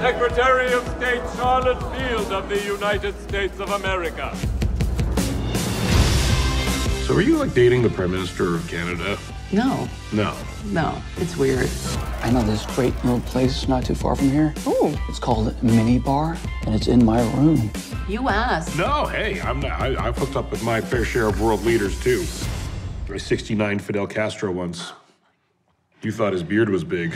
Secretary of State Charlotte Field of the United States of America. So are you like dating the Prime Minister of Canada? No, No. no, it's weird. I know this great little place not too far from here. Ooh, It's called Mini Bar, and it's in my room. you asked. No, hey, I'm not. I, I've hooked up with my fair share of world leaders too. I 69 Fidel Castro once. You thought his beard was big.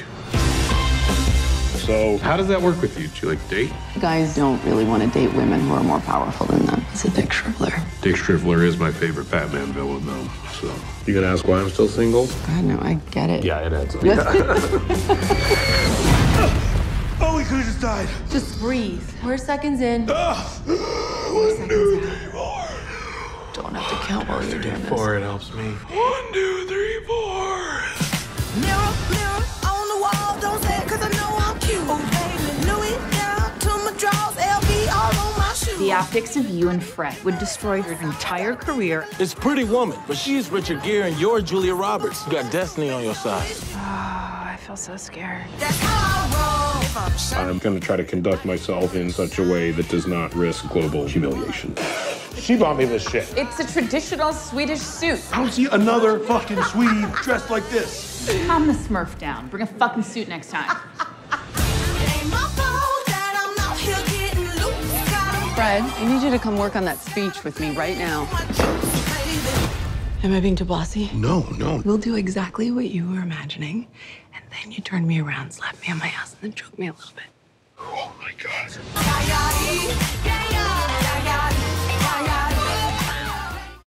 So, how does that work with you? Do you like date? Guys don't really want to date women who are more powerful than them. It's a Dick Shriveler. Dick Shriveler is my favorite Batman villain, though. So, you gonna ask why I'm still single? God, no, I get it. Yeah, it adds up. Oh, he could have just died. Just breathe. We're seconds in. Ah. We're seconds out. Don't have to count while you're doing this. it helps me. One, two, three, four. Mirror, The optics of you and Fred would destroy your entire career. It's Pretty Woman, but she's Richard Gere and you're Julia Roberts. You got destiny on your side. Oh, I feel so scared. That's how I roll. If I'm. I'm gonna try to conduct myself in such a way that does not risk global humiliation. She bought me this shit. It's a traditional Swedish suit. I don't see another fucking Swede dressed like this. Calm the smurf down. Bring a fucking suit next time. Fred, I need you to come work on that speech with me right now. my juice, baby. Am I being too bossy? No, no. We'll do exactly what you were imagining, and then you turn me around, slap me on my ass, and then choke me a little bit. Oh my god.